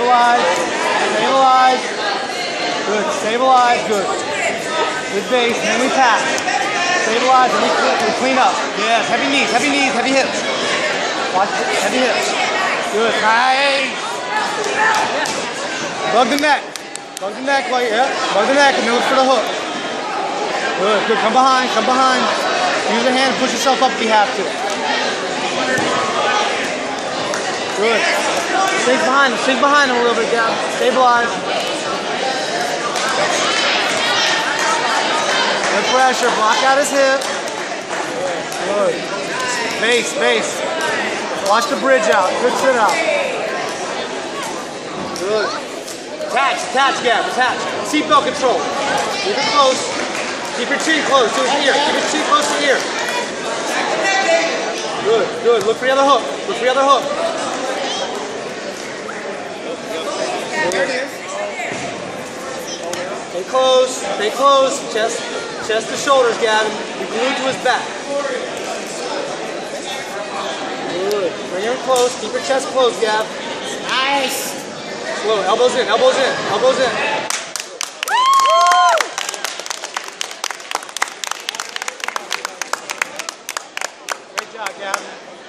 Stabilize. Stabilize. Good. Stabilize. Good. With base, then we pass. Stabilize and we clean, we clean up. Yes. Heavy knees. Heavy knees. Heavy hips. Watch. Heavy hips. Good. Nice. Bug the neck. Bug the neck. Like, yeah. Bug the neck and then look for the hook. Good. Good. Come behind. Come behind. Use your hand. Push yourself up if you have to. Good. Stay behind him, stay behind him a little bit, Gav. Stabilize. Good pressure, block out his hip. Good. Base, base. Watch the bridge out. Good sit out. Good. Attach, attach, Gav, attach. Seatbelt control. Keep it close. Keep your chin close to his ear. Keep your chin close to the ear. Good, good. Look for the other hook. Look for the other hook. Stay close, stay close. Chest, chest to shoulders, Gavin. Be glued to his back. Good. Bring him close. Keep your chest closed, Gav. Nice. Slow. Elbows in, elbows in, elbows in. Great job, Gavin.